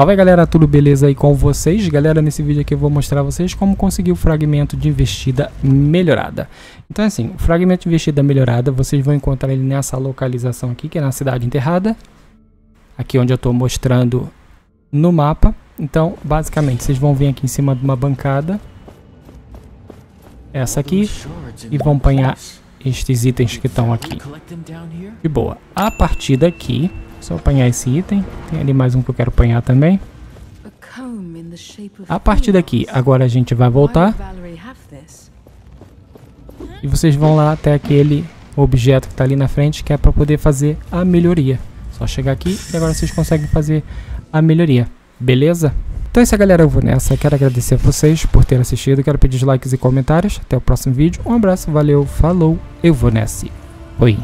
Salve galera, tudo beleza aí com vocês? Galera, nesse vídeo aqui eu vou mostrar a vocês como conseguir o fragmento de investida melhorada. Então assim, o fragmento de investida melhorada, vocês vão encontrar ele nessa localização aqui, que é na cidade enterrada. Aqui onde eu estou mostrando no mapa. Então, basicamente, vocês vão vir aqui em cima de uma bancada. Essa aqui. E vão apanhar estes itens que estão aqui. De boa. A partir daqui, só apanhar esse item. Tem ali mais um que eu quero apanhar também. A partir daqui, agora a gente vai voltar. E vocês vão lá até aquele objeto que está ali na frente, que é para poder fazer a melhoria. Só chegar aqui e agora vocês conseguem fazer a melhoria. Beleza? Então é isso galera, eu vou nessa. Quero agradecer a vocês por terem assistido. Quero pedir likes e comentários. Até o próximo vídeo. Um abraço, valeu, falou. Eu vou nessa. Oi.